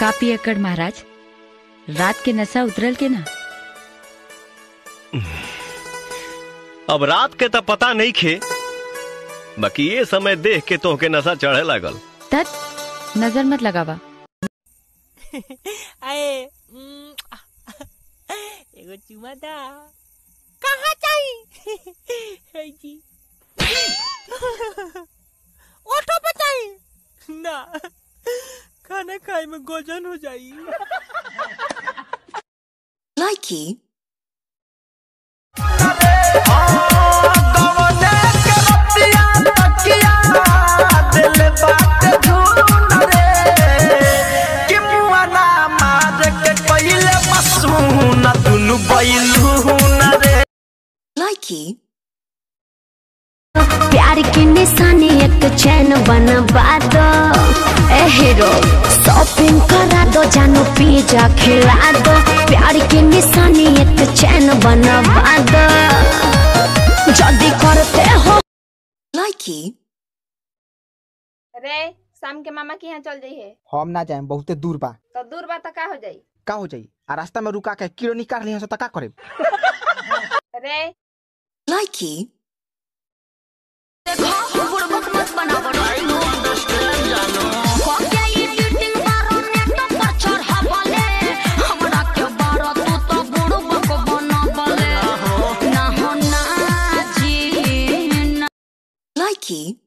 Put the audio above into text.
का। पियकड़ महाराज। रात के नशा उतरल के ना। अब रात के तो पता नहीं खे। बाकी ये समय देख के तोहके नशा चढ़े लागल। तत नज़र मत लगावा। आए एगो चुमा दा कहाँ चाहिए है जी ऑटो पे चाहिए ना खाना खाए में गोजन हो जाई Likey. Likey. प्यार की निशानी चैन बनवा दो। ए हीरो शॉपिंग करा दो जानो पिज्जा खिला दो। प्यार की निशानी एक चैन बनवा दो। जल्दी करते हो। Likey. रे शाम के मामा के यहाँ चल जाई है हम ना जाए बहुते दूर बा। तो दूर बा तो का हो जाई? का हो जाई? आ रास्ता में रुका के कीड़ो निकाल लिया तो का करे रे Likey. key